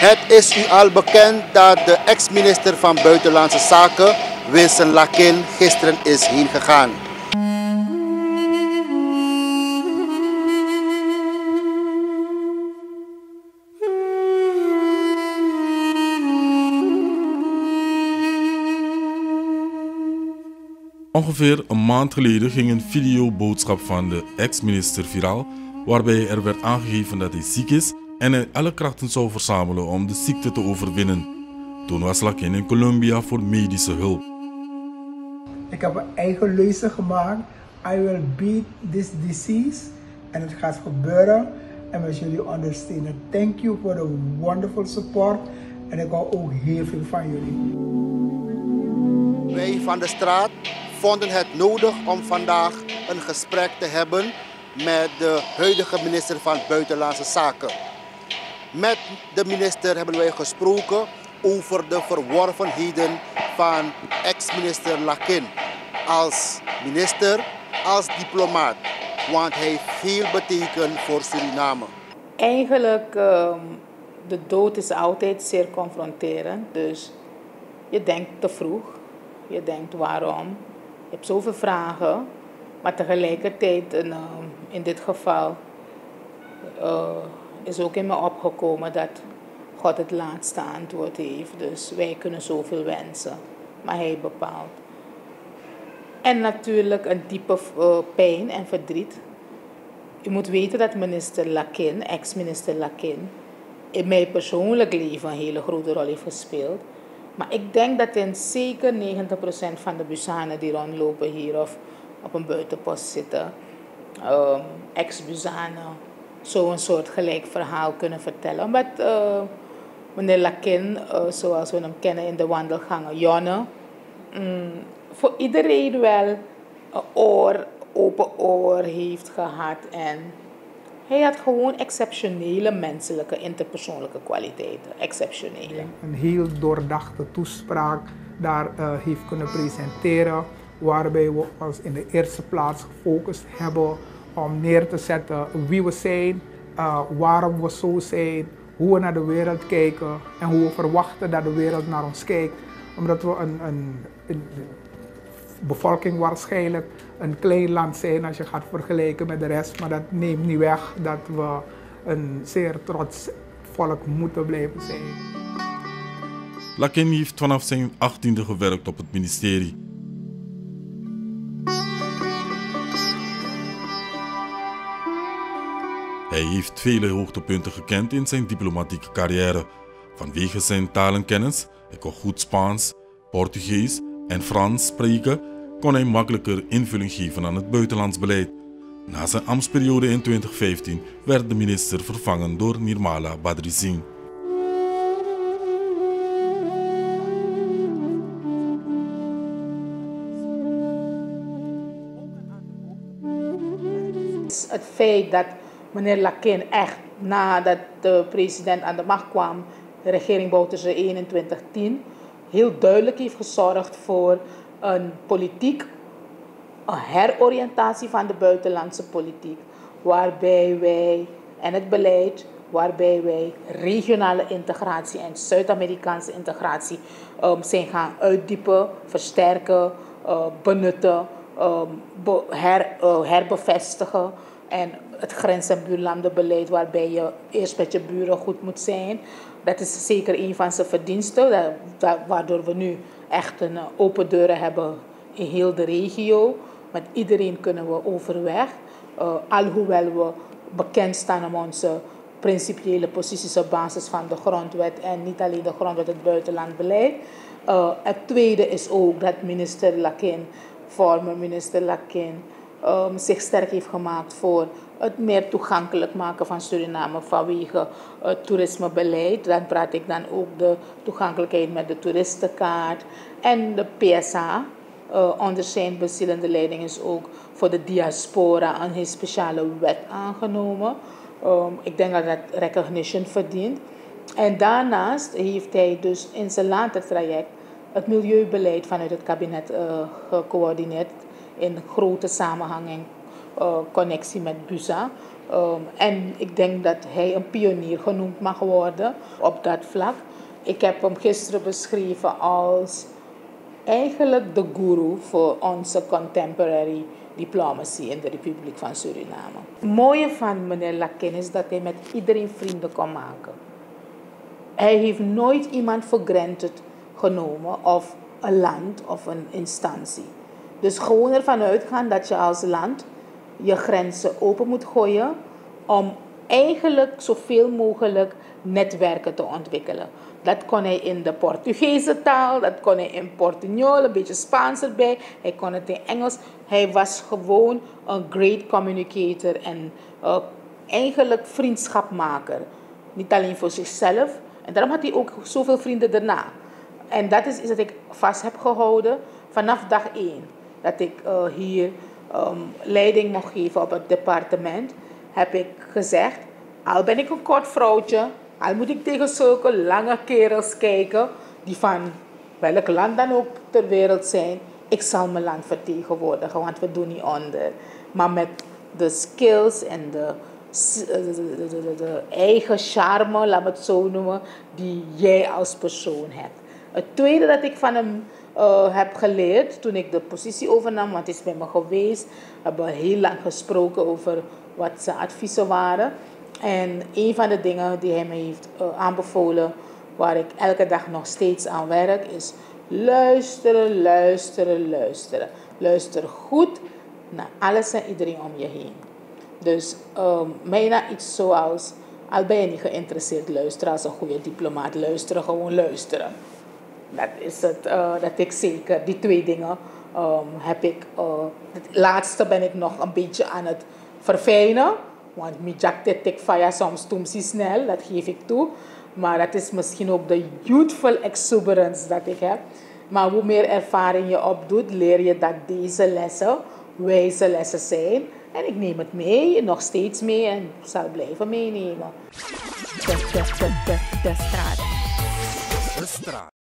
Het is u al bekend dat de ex-minister van Buitenlandse Zaken, Wilson Lakin, gisteren is heen gegaan. Ongeveer een maand geleden ging een videoboodschap van de ex-minister viraal, waarbij er werd aangegeven dat hij ziek is en hij alle krachten zou verzamelen om de ziekte te overwinnen. Toen was Lakin in Colombia voor medische hulp. Ik heb een eigen leuze gemaakt. I will beat this disease. En het gaat gebeuren. En met jullie ondersteunen. Thank you for the wonderful support. En ik hou ook heel veel van jullie. Wij van de straat vonden het nodig om vandaag een gesprek te hebben met de huidige minister van Buitenlandse Zaken. Met de minister hebben wij gesproken over de verworvenheden van ex-minister Lakin als minister, als diplomaat. Want hij heeft veel betekend voor Suriname. Eigenlijk, uh, de dood is altijd zeer confronterend. Dus je denkt te vroeg. Je denkt waarom. Je hebt zoveel vragen. Maar tegelijkertijd, uh, in dit geval, uh, is ook in me opgekomen dat God het laatste antwoord heeft. Dus wij kunnen zoveel wensen, maar Hij bepaalt. En natuurlijk een diepe uh, pijn en verdriet. U moet weten dat minister Lakin, ex-minister Lakin, in mijn persoonlijk leven een hele grote rol heeft gespeeld. Maar ik denk dat in zeker 90% van de Busanen die rondlopen hier of op een buitenpost zitten, um, ex-Busanen, zo'n soort gelijk verhaal kunnen vertellen. Omdat uh, meneer Lakin, uh, zoals we hem kennen in de wandelgangen, Jonne, um, voor iedereen wel een oor, open oor heeft gehad. En hij had gewoon exceptionele menselijke, interpersoonlijke kwaliteiten. Exceptionele. Een heel doordachte toespraak daar uh, heeft kunnen presenteren. Waarbij we ons in de eerste plaats gefocust hebben om neer te zetten wie we zijn, uh, waarom we zo zijn, hoe we naar de wereld kijken en hoe we verwachten dat de wereld naar ons kijkt. Omdat we een, een, een bevolking waarschijnlijk een klein land zijn als je gaat vergelijken met de rest. Maar dat neemt niet weg dat we een zeer trots volk moeten blijven zijn. Lakin heeft vanaf zijn 18e gewerkt op het ministerie. Hij heeft vele hoogtepunten gekend in zijn diplomatieke carrière. Vanwege zijn talenkennis, hij kon goed Spaans, Portugees en Frans spreken, kon hij makkelijker invulling geven aan het buitenlands beleid. Na zijn ambtsperiode in 2015 werd de minister vervangen door Nirmala Badri Singh. Het feit dat meneer Lakin echt nadat de president aan de macht kwam, de regering Bouterse 1 in 2010, heel duidelijk heeft gezorgd voor een politiek, een heroriëntatie van de buitenlandse politiek, waarbij wij en het beleid, waarbij wij regionale integratie en Zuid-Amerikaanse integratie um, zijn gaan uitdiepen, versterken, uh, benutten, be her, uh, herbevestigen. En het grens- en buurlandenbeleid, waarbij je eerst met je buren goed moet zijn. Dat is zeker een van zijn verdiensten, waardoor we nu echt een open deuren hebben in heel de regio. Met iedereen kunnen we overweg. Uh, alhoewel we bekend staan om onze principiële posities op basis van de grondwet en niet alleen de grondwet, het buitenlandbeleid. Uh, het tweede is ook dat minister Lakin, former minister Lakin, um, zich sterk heeft gemaakt voor het meer toegankelijk maken van Suriname vanwege het toerismebeleid. Dan praat ik dan ook de toegankelijkheid met de toeristenkaart en de PSA. Uh, onder zijn bezielende leiding is ook voor de diaspora een heel speciale wet aangenomen. Um, ik denk dat dat recognition verdient. En daarnaast heeft hij dus in zijn later traject het milieubeleid vanuit het kabinet uh, gecoördineerd in grote samenhang en uh, connectie met BUSA. Um, en ik denk dat hij een pionier genoemd mag worden op dat vlak. Ik heb hem gisteren beschreven als eigenlijk de guru voor onze contemporary diplomacy in de Republiek van Suriname. Het mooie van meneer Lakin is dat hij met iedereen vrienden kon maken. Hij heeft nooit iemand voor granted genomen of een land of een instantie. Dus gewoon ervan uitgaan dat je als land je grenzen open moet gooien om eigenlijk zoveel mogelijk netwerken te ontwikkelen. Dat kon hij in de Portugese taal, dat kon hij in Portugnol, een beetje Spaans erbij. Hij kon het in Engels. Hij was gewoon een great communicator en uh, eigenlijk vriendschapmaker. Niet alleen voor zichzelf. En daarom had hij ook zoveel vrienden daarna. En dat is iets dat ik vast heb gehouden vanaf dag één. Dat ik uh, hier um, leiding mocht geven op het departement. Heb ik gezegd, al ben ik een kort vrouwtje, al moet ik tegen zulke lange kerels kijken, die van welk land dan ook ter wereld zijn, ik zal mijn land vertegenwoordigen, want we doen niet onder. Maar met de skills en de, de, de, de eigen charme, laat me het zo noemen, die jij als persoon hebt. Het tweede dat ik van hem uh, heb geleerd toen ik de positie overnam, want is bij me geweest, we hebben heel lang gesproken over wat zijn adviezen waren. En een van de dingen die hij me heeft uh, aanbevolen, waar ik elke dag nog steeds aan werk, is luisteren, luisteren, luisteren. Luister goed naar alles en iedereen om je heen. Dus um, bijna iets zoals, al ben je niet geïnteresseerd, luisteren als een goede diplomaat, luisteren, gewoon luisteren. Dat is het, uh, dat ik zeker, die twee dingen um, heb ik, uh, het laatste ben ik nog een beetje aan het verfijnen. Want mijn jakte tik fire soms toemsie snel, dat geef ik toe. Maar dat is misschien ook de youthful exuberance dat ik heb. Maar hoe meer ervaring je opdoet, leer je dat deze lessen wijze lessen zijn. En ik neem het mee, nog steeds mee en zal blijven meenemen. De, de, de, de, de straat. De straat.